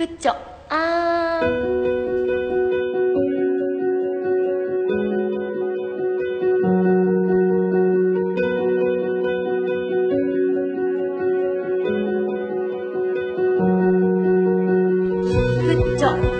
tôi chọn A. Tôi chọn